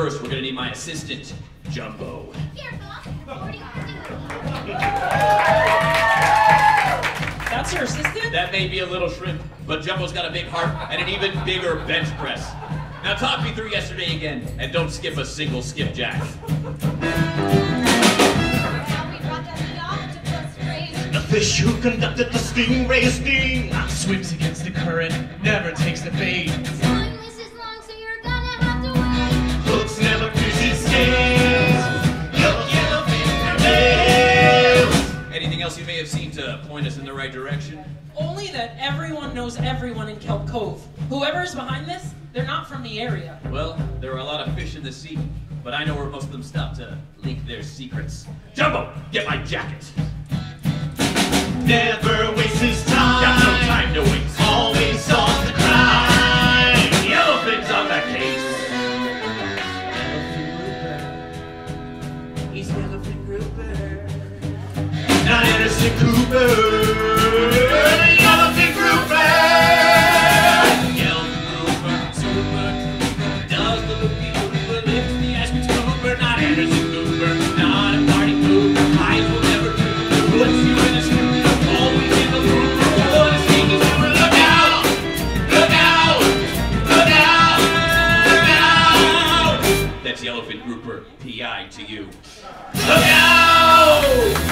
first, we're gonna need my assistant, Jumbo. That's your assistant? That may be a little shrimp, but Jumbo's got a big heart and an even bigger bench press. Now talk me through yesterday again, and don't skip a single skipjack. The fish who conducted the stingray sting swims against the current, never takes the bait. Else you may have seen to point us in the right direction? Only that everyone knows everyone in Kelp Cove. Whoever's behind this, they're not from the area. Well, there are a lot of fish in the sea, but I know where most of them stop to leak their secrets. Jumbo, get my jacket. Never wastes his time Got no time to waste. Always solves the crime Yellowfin's on the case. He's Yellowfin Grouper. Anderson Cooper Does the! That's Yellowfin Grouper, PI to you. Look out